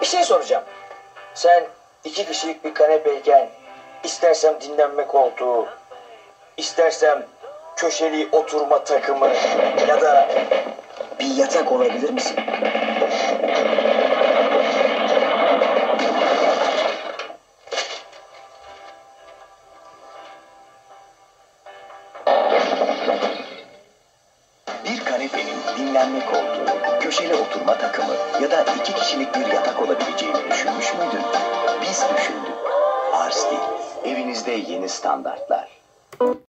Bir şey soracağım. Sen iki kişilik bir kanepeyken istersem dinlenme koltuğu, istersem köşeli oturma takımı ya da bir yatak olabilir misin? Bir kanepenin dinlenme koltuğu, köşeli oturma takımı ya da iki kişilik bir yatak olabileceğini düşünmüş müydün? Biz düşündük. Ars değil. Evinizde yeni standartlar.